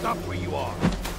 Stop where you are.